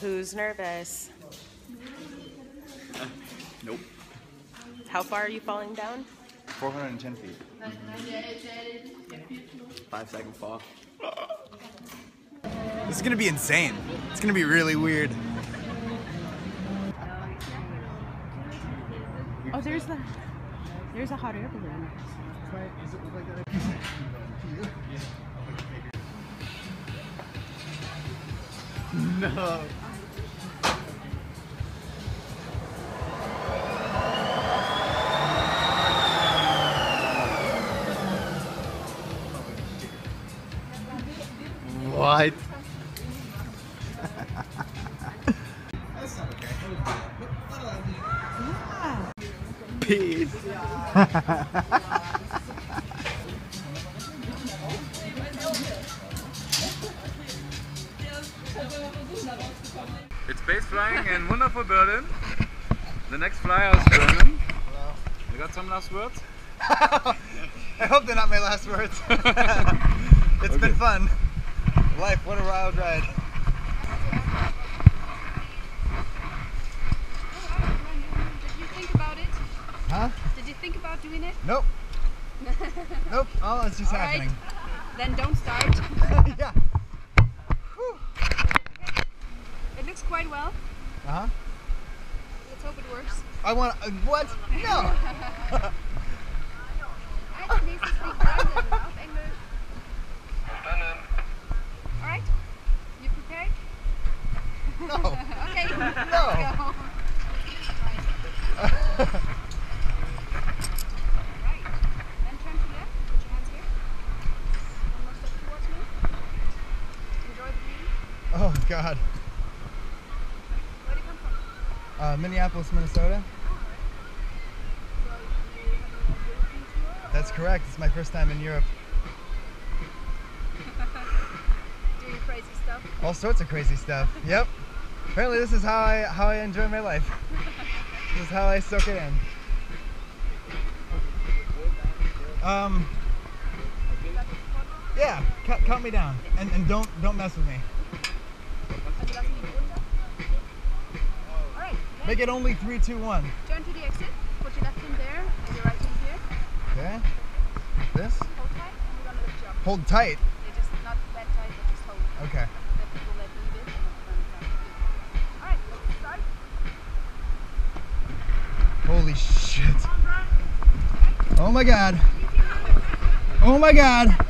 Who's nervous? Nope. How far are you falling down? 410 feet. Five second fall. This is gonna be insane. It's gonna be really weird. Oh, there's the there's a hot air balloon. No. Peace. It's base flying in wonderful Berlin. The next flyer is German. You got some last words? I hope they're not my last words. It's Okay. been fun. Life, what a wild ride. Did you think about it? Huh? Did you think about doing it? Nope. Nope. Oh, it's just All right. happening. Then don't start. yeah. It looks quite well. Uh huh. Let's hope it works. I want. Uh, what? No. Alright, nächstes fliegt Brandon auf Englisch. Alright, you prepared? No. Okay, No. let's go. Right, then turn to left, put your hands here. One more step towards me. Enjoy the view. oh God. Where do you come from? Uh, Minneapolis, Minnesota. So you have a European tour? That's correct. It's my first time in Europe. Doing crazy stuff. All sorts of crazy stuff. Yep. Apparently, this is how I how I enjoy my life. This is how I soak it in. Um. Yeah, cut, cut me down, and, and don't don't mess with me. Make it only three, two, one. turn to the exit. Put your left hand there and your right hand here. Okay. This. Hold tight and we're gonna lift you up. Hold tight. Yeah, just not that tight, but just hold. Okay. Let people let leave it and then turn it down. Alright, let's start. Holy shit. Oh my god. Oh my god.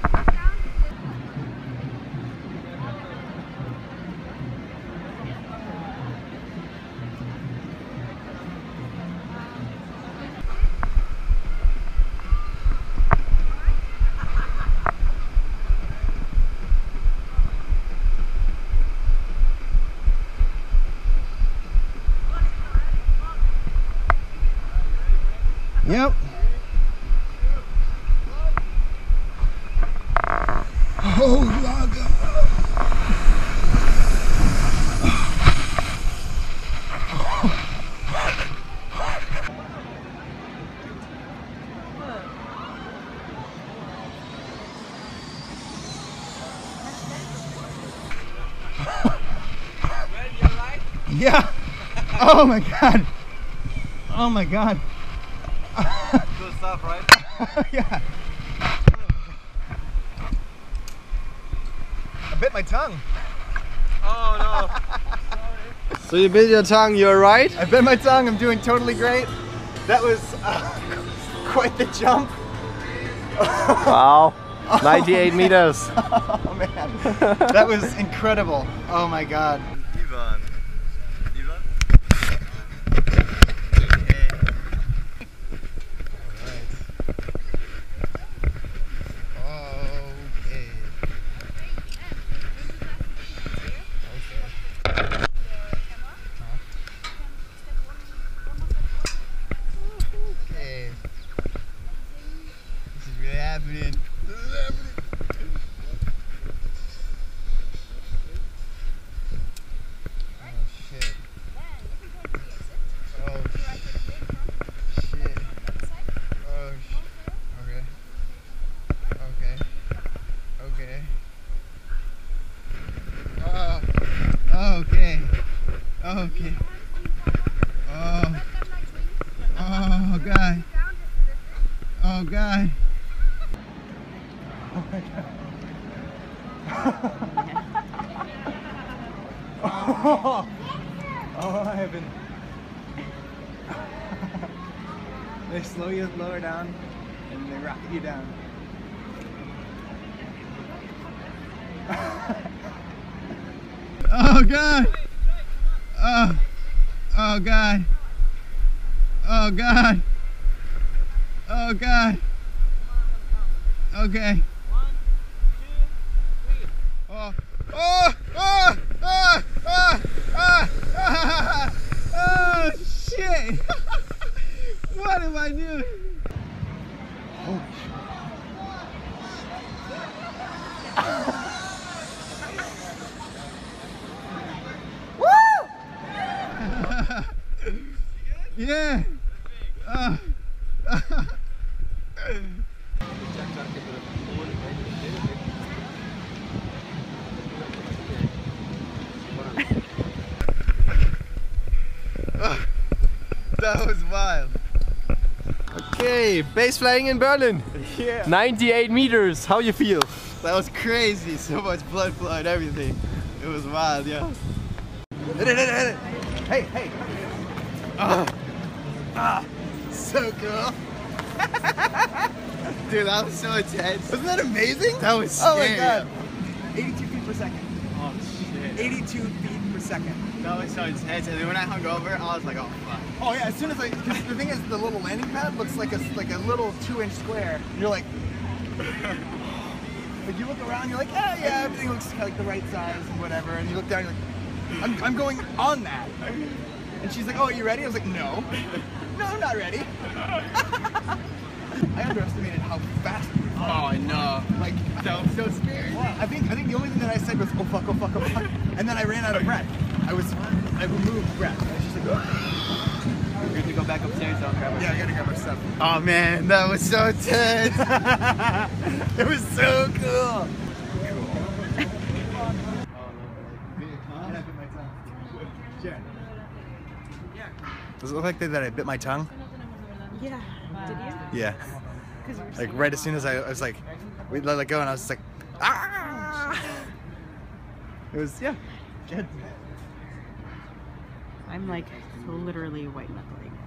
Yep. Oh my god. Yeah. Oh my god. Oh my god. Good stuff, right? yeah. I bit my tongue. Oh no. so you bit your tongue, you're right? I bit my tongue. I'm doing totally great. That was uh, quite the jump. Wow. 98 meters. Oh man, that was incredible. Oh my god. Okay. Oh. oh okay. Oh, okay. Oh. Oh god. Oh god. Oh my god. oh, oh heaven. they slow you lower down and they rock you down. Oh god. Oh. Oh god. Oh god. Oh god. Okay. Yeah. Uh, that was wild. Okay, base flying in Berlin. Yeah. 98 meters. How you feel? That was crazy. So much blood flow and everything. It was wild, yeah. Hit it, hit it, hit it. Hey, hey. Ah, ah, so cool. Dude, that was so intense. Wasn't that amazing? That was Oh my scary. god. 82 feet per second. Oh shit. 82 feet per second. That was so intense. And then when I hung over, I was like, oh fuck. Oh yeah, as soon as I, cause the thing is, the little landing pad looks like a like a little two-inch square. You're like, like you look around, you're like, yeah, yeah, everything looks like the right size and whatever. And you look down, you're like, I'm, I'm going on that. And she's like, oh, are you ready? I was like, no, no, I'm not ready. I underestimated how fast. we were Oh. I know. Like, was so scary. I think I think the only thing that I said was, oh fuck, oh fuck, oh fuck, and then I ran out of breath. I was, I removed breath. I was just like, oh. We're gonna go back upstairs. I'll grab yeah, I gotta grab our stuff. Oh man, that was so tense. it was so cool. Does it look like that I bit my tongue? Yeah. Did you? Yeah. Like right as soon as I, I was like, we let it go, and I was just like, ah. It was yeah. I'm like literally white knuckling.